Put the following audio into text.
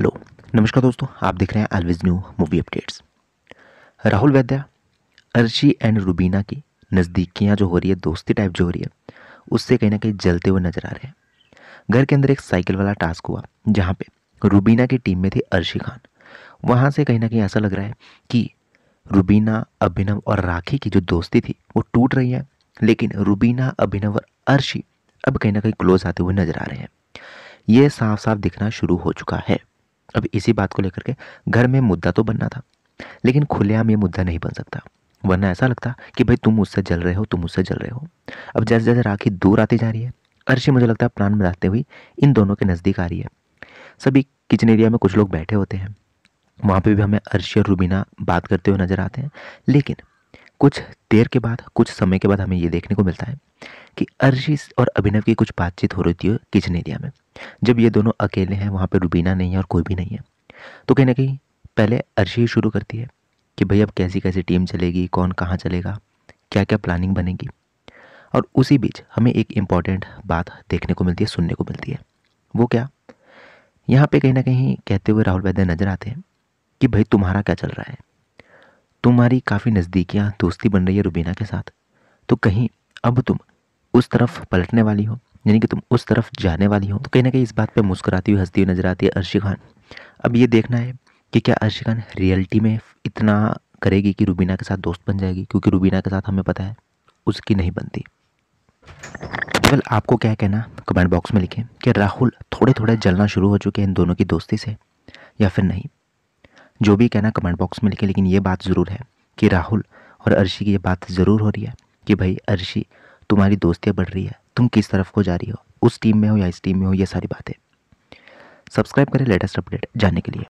Hello, नमस्कार दोस्तों, आप देख रहे हैं अलविज new movie updates Rahul Vaidya Arshi and Rubina की नज़दीकियाँ जो हो रही है, दोस्ती टाइप जो हो रही है, उससे कहीं ना कहीं जलते हुए नज़र आ रहे हैं। घर के अंदर एक साइकिल वाला टास्क हुआ, जहाँ पे रुबीना की टीम में थी अर्शी खान। वहाँ से कहीं ना कहीं ऐसा लग रहा है कि रुबीना, अभिनव और राखी की जो दोस्ती थी, वो टूट रही है, लेकिन रुबीना, अभिनव और अर्शी अब कहीं ना कहीं क्लोज आते हुए नज़र आ रहे हैं। ये साफ़ साफ़ दिखना शुरू हो चुका है। अब इसी बात को लेकर के घर में मुद्दा तो बनना था, लेकिन खुलेआम ये मुद्दा नहीं बन सकता। वरना ऐसा लगता कि भाई तुम मुझसे जल रहे हो, तुम मुझसे जल रहे हो। अब जैसे जैसे राखी दूर आती जा रही है। अर्शी मुझे लगता है प्लान बनाते हुए इन दोनों के नज़दीक आ रही है। सभी किचन एरिया में कुछ लोग बैठे होते हैं। वहाँ पे भी हमें अर्शी और रुबीना बात करते हुए नज़र आते हैं। लेकिन कुछ देर के बाद, कुछ समय के बाद हमें ये देखने को मिलता है कि अर्शी और अभिनव की कुछ बातचीत हो रही थी किचन एरिया में। जब ये दोनों अकेले हैं, वहाँ पे रुबीना नहीं है और कोई भी नहीं है तो कहीं ना कहीं पहले अर्शी शुरू करती है कि भाई अब कैसी कैसी टीम चलेगी, कौन कहाँ चलेगा क्या क्या प्लानिंग बनेगी। और उसी बीच हमें एक इंपॉर्टेंट बात देखने को मिलती है, सुनने को मिलती है। वो क्या? यहाँ पे कहीं ना कहीं कहते हुए राहुल वैद्य नज़र आते हैं कि भाई तुम्हारा क्या चल रहा है? तुम्हारी काफ़ी नज़दीकियाँ दोस्ती बन रही है रुबीना के साथ। तो कहीं अब तुम उस तरफ़ पलटने वाली हो, यानी कि तुम उस तरफ़ जाने वाली हो तो कहीं ना कहीं इस बात पे मुस्कुराती हुई हंसती हुई नज़र आती है अर्शी खान। अब ये देखना है कि क्या अर्शी खान रियलिटी में इतना करेगी कि रुबीना के साथ दोस्त बन जाएगी, क्योंकि रुबीना के साथ हमें पता है उसकी नहीं बनती। केवल आपको क्या कहना, कमेंट बॉक्स में लिखें कि राहुल थोड़े थोड़े जलना शुरू हो चुके हैं इन दोनों की दोस्ती से, या फिर नहीं। जो भी कहना कमेंट बॉक्स में लिखें, लेकिन ये बात ज़रूर है कि राहुल और अर्शी की ये बात ज़रूर हो रही है कि भाई, अर्शी, तुम्हारी दोस्तियाँ बढ़ रही है। तुम किस तरफ़ को जा रही हो? उस टीम में हो या इस टीम में हो? ये सारी बातें। सब्सक्राइब करें लेटेस्ट अपडेट जानने के लिए।